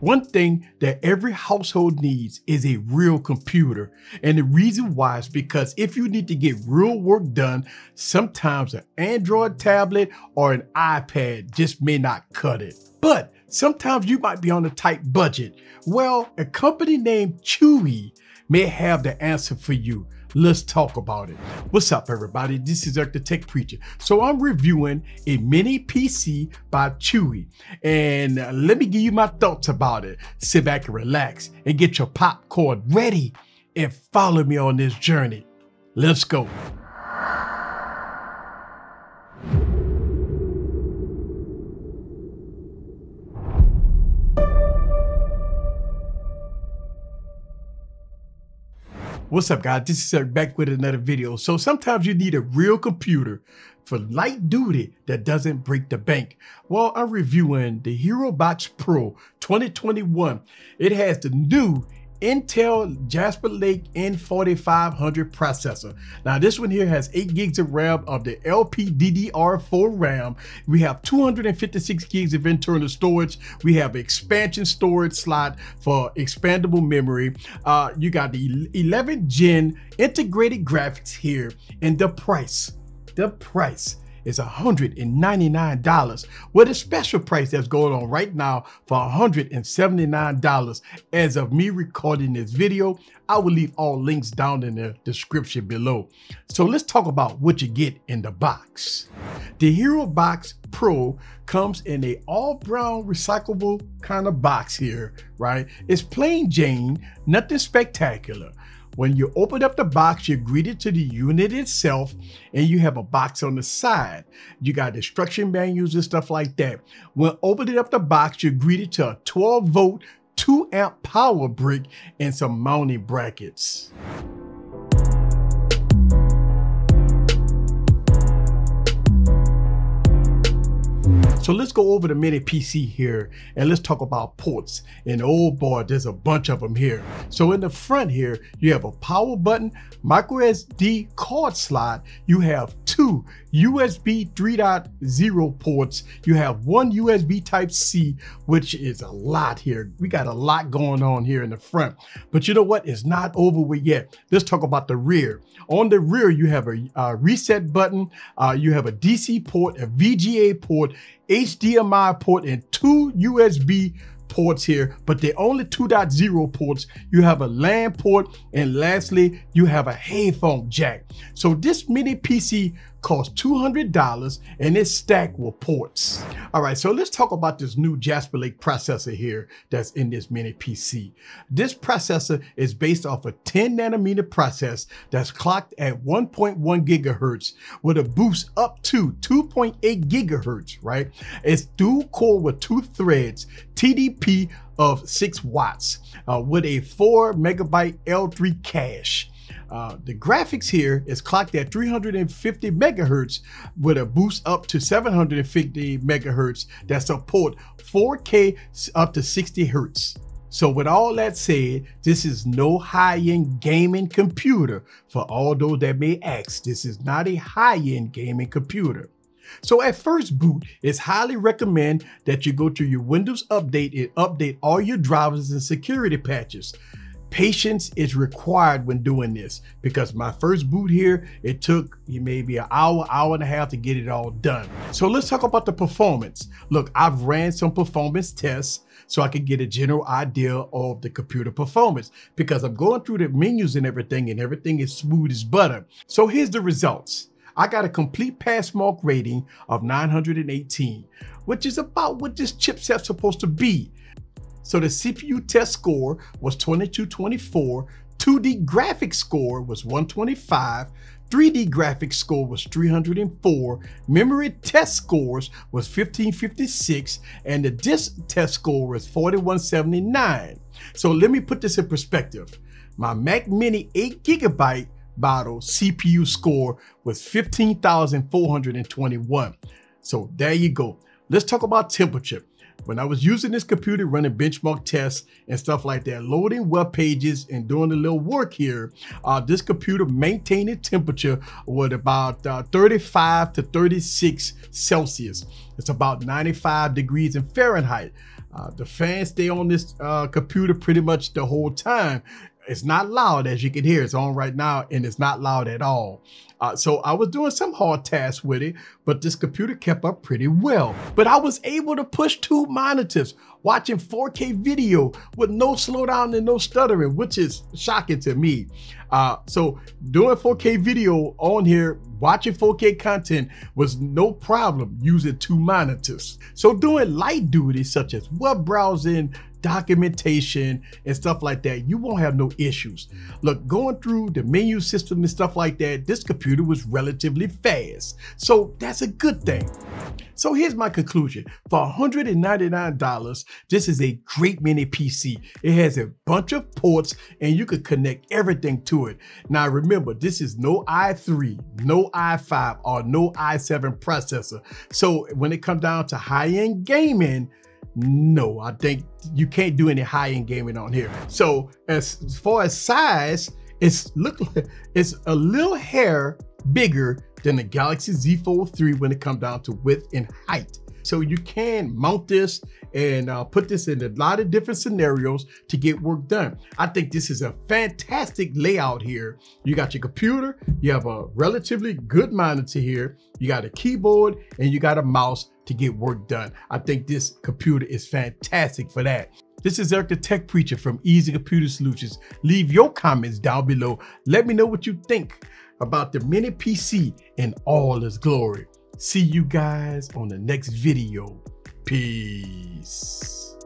One thing that every household needs is a real computer. And the reason why is because if you need to get real work done, sometimes an Android tablet or an iPad just may not cut it. But sometimes you might be on a tight budget. Well, a company named Chuwi may have the answer for you. Let's talk about it. What's up, everybody? This is Eric the Tech Preacher. So I'm reviewing a mini PC by Chuwi, and let me give you my thoughts about it. Sit back and relax, and get your popcorn ready, and follow me on this journey. Let's go. What's up guys, this is Eric back with another video. So sometimes you need a real computer for light duty that doesn't break the bank. Well, I'm reviewing the HeroBox Pro 2021. It has the new Intel Jasper Lake N4500 processor. Now this one here has 8 gigs of RAM of the LPDDR4 RAM. We have 256 gigs of internal storage. We have expansion storage slot for expandable memory. Uh, you got the 11 gen integrated graphics here and the price, the price is $199 with a special price that's going on right now for $179 as of me recording this video. I will leave all links down in the description below. So let's talk about what you get in the box. The HeroBox Pro comes in a all brown recyclable kind of box here, right? It's plain Jane, nothing spectacular. When you open up the box, you're greeted to the unit itself, and you have a box on the side. You got instruction manuals and stuff like that. When opening up the box, you're greeted to a 12 volt, 2 amp power brick and some mounting brackets. So let's go over the mini PC here and let's talk about ports. And oh boy, there's a bunch of them here. So in the front here, you have a power button, micro SD card slot. You have two USB 3.0 ports. You have one USB type C, which is a lot here. We got a lot going on here in the front. But you know what? It's not over with yet. Let's talk about the rear. On the rear, you have a, a reset button. Uh, you have a DC port, a VGA port, HDMI port, and two USB ports here, but they're only 2.0 ports. You have a LAN port, and lastly, you have a headphone jack. So this mini PC costs $200 and it's stacked with ports. All right, so let's talk about this new Jasper Lake processor here that's in this mini PC. This processor is based off a 10 nanometer process that's clocked at 1.1 gigahertz with a boost up to 2.8 gigahertz, right? It's dual core with two threads, TDP of six watts uh, with a four megabyte L3 cache. Uh, the graphics here is clocked at 350 megahertz with a boost up to 750 megahertz that support 4K up to 60 hertz. So with all that said, this is no high-end gaming computer. For all those that may ask, this is not a high-end gaming computer. So at first boot, it's highly recommend that you go to your Windows Update and update all your drivers and security patches. Patience is required when doing this because my first boot here, it took maybe an hour, hour and a half to get it all done. So let's talk about the performance. Look, I've ran some performance tests so I can get a general idea of the computer performance because I'm going through the menus and everything and everything is smooth as butter. So here's the results. I got a complete PassMark rating of 918, which is about what this chipset's supposed to be. So the CPU test score was 2224, 2D graphics score was 125, 3D graphics score was 304, memory test scores was 1556, and the disk test score was 4179. So let me put this in perspective. My Mac Mini 8 gigabyte model CPU score was 15,421. So there you go. Let's talk about temperature. When I was using this computer running benchmark tests and stuff like that, loading web pages and doing a little work here, uh, this computer maintained a temperature with about uh, 35 to 36 Celsius. It's about 95 degrees in Fahrenheit. Uh, the fans stay on this uh, computer pretty much the whole time. It's not loud as you can hear. It's on right now and it's not loud at all. Uh, so I was doing some hard tasks with it, but this computer kept up pretty well. But I was able to push two monitors, watching 4K video with no slowdown and no stuttering, which is shocking to me. Uh, so doing 4K video on here, watching 4K content was no problem using two monitors. So doing light duties such as web browsing, documentation and stuff like that, you won't have no issues. Look, going through the menu system and stuff like that, this computer was relatively fast. So that's a good thing. So here's my conclusion. For $199, this is a great mini PC. It has a bunch of ports and you could connect everything to it. Now remember, this is no i3, no i5, or no i7 processor. So when it comes down to high-end gaming, no, I think you can't do any high-end gaming on here. So as far as size, it's look it's a little hair bigger than the Galaxy Z Fold 3 when it comes down to width and height. So you can mount this and uh, put this in a lot of different scenarios to get work done. I think this is a fantastic layout here. You got your computer, you have a relatively good monitor here, you got a keyboard, and you got a mouse to get work done. I think this computer is fantastic for that. This is Eric the Tech Preacher from Eazy Computer Solutions. Leave your comments down below. Let me know what you think about the mini PC in all its glory. See you guys on the next video. Peace.